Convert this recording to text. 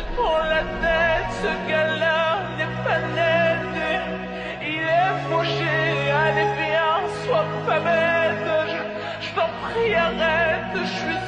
tu te prends la tête, ce gars-là n'est pas net. Il est fauché, allez viens, sois pas bête. Je, je t'en prie, arrête, je suis